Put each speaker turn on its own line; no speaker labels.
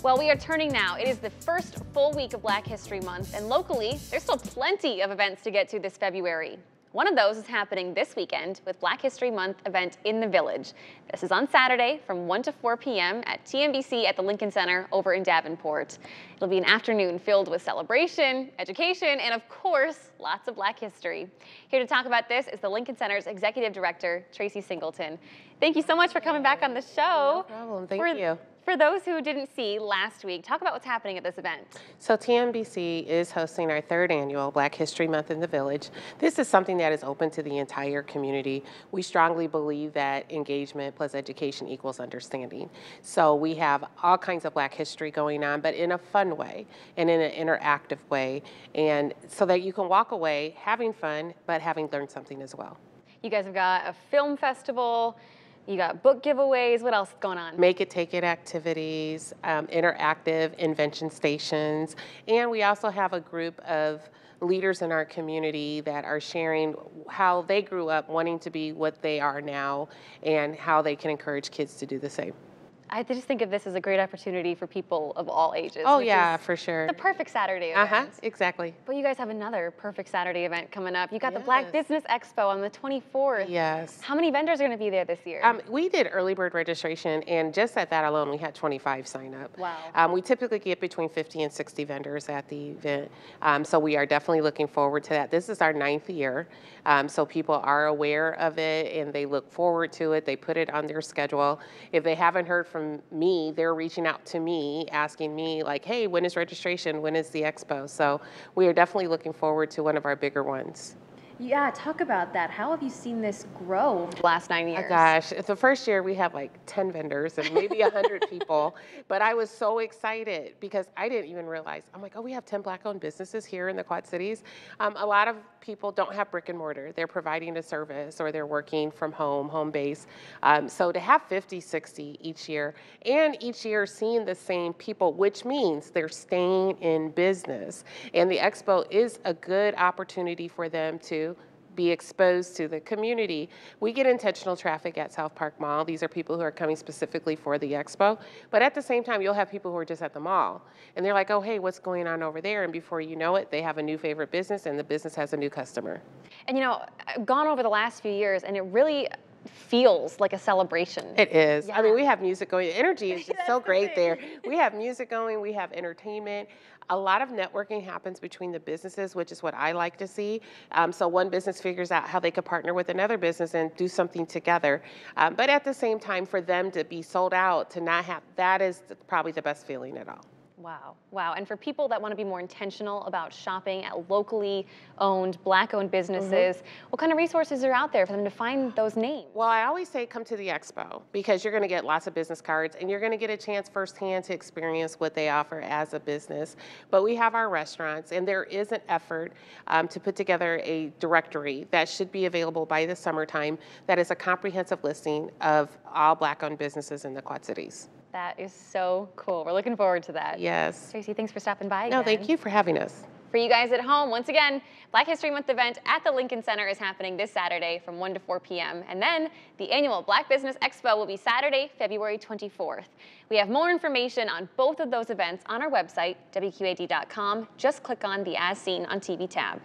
Well, we are turning now. It is the first full week of Black History Month, and locally, there's still plenty of events to get to this February. One of those is happening this weekend with Black History Month event in the Village. This is on Saturday from 1 to 4 p.m. at TMBC at the Lincoln Center over in Davenport. It'll be an afternoon filled with celebration, education, and of course, lots of Black history. Here to talk about this is the Lincoln Center's Executive Director, Tracy Singleton. Thank you so much for coming back on the show.
No problem, thank you.
For those who didn't see last week, talk about what's happening at this event.
So TMBC is hosting our third annual Black History Month in the Village. This is something that is open to the entire community. We strongly believe that engagement plus education equals understanding. So we have all kinds of Black history going on, but in a fun way and in an interactive way, and so that you can walk away having fun, but having learned something as well.
You guys have got a film festival. You got book giveaways. What else is going on?
Make it, take it activities, um, interactive invention stations, and we also have a group of leaders in our community that are sharing how they grew up wanting to be what they are now and how they can encourage kids to do the same.
I just think of this as a great opportunity for people of all ages.
Oh yeah, for sure.
The perfect Saturday event.
Uh huh. Exactly.
But you guys have another perfect Saturday event coming up. You got yes. the Black Business Expo on the 24th.
Yes.
How many vendors are going to be there this year?
Um, we did early bird registration, and just at that alone, we had 25 sign up.
Wow.
Um, we typically get between 50 and 60 vendors at the event, um, so we are definitely looking forward to that. This is our ninth year, um, so people are aware of it and they look forward to it. They put it on their schedule. If they haven't heard from me, they're reaching out to me asking me like, hey, when is registration? When is the expo? So we are definitely looking forward to one of our bigger ones.
Yeah, talk about that. How have you seen this grow the last nine years?
Oh, gosh, the first year we had like 10 vendors and maybe 100 people. But I was so excited because I didn't even realize. I'm like, oh, we have 10 black owned businesses here in the Quad Cities. Um, a lot of people don't have brick and mortar. They're providing a service or they're working from home, home base. Um, so to have 50, 60 each year and each year seeing the same people, which means they're staying in business. And the expo is a good opportunity for them to be exposed to the community. We get intentional traffic at South Park Mall. These are people who are coming specifically for the expo. But at the same time, you'll have people who are just at the mall. And they're like, oh, hey, what's going on over there? And before you know it, they have a new favorite business and the business has a new customer.
And you know, I've gone over the last few years and it really feels like a celebration.
It is. Yeah. I mean, we have music going. The energy is just so great there. We have music going, we have entertainment. A lot of networking happens between the businesses, which is what I like to see. Um, so one business figures out how they could partner with another business and do something together. Um, but at the same time, for them to be sold out, to not have, that is probably the best feeling at all.
Wow, wow. And for people that want to be more intentional about shopping at locally owned, black owned businesses, mm -hmm. what kind of resources are out there for them to find those names?
Well, I always say come to the expo because you're going to get lots of business cards and you're going to get a chance firsthand to experience what they offer as a business. But we have our restaurants and there is an effort um, to put together a directory that should be available by the summertime that is a comprehensive listing of all black owned businesses in the Quad Cities.
That is so cool. We're looking forward to that.
Yes.
Tracy, thanks for stopping by.
No, thank you for having us.
For you guys at home, once again, Black History Month event at the Lincoln Center is happening this Saturday from 1 to 4 p.m. And then the annual Black Business Expo will be Saturday, February 24th. We have more information on both of those events on our website, WQAD.com. Just click on the As Seen on TV tab.